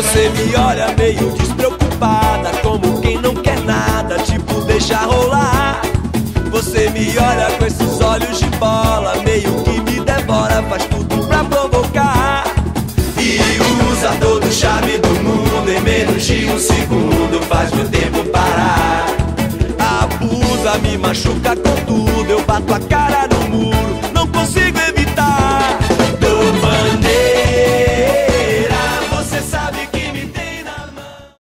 Você me olha meio despreocupada, como quem não quer nada, tipo deixa rolar. Você me olha com esses olhos de bola, meio que me devora, faz tudo pra provocar. E usa todo o charme do mundo em menos de um segundo, faz meu tempo parar. Abusa, me machuca com tudo, eu bato a cara no muro, não consigo evitar.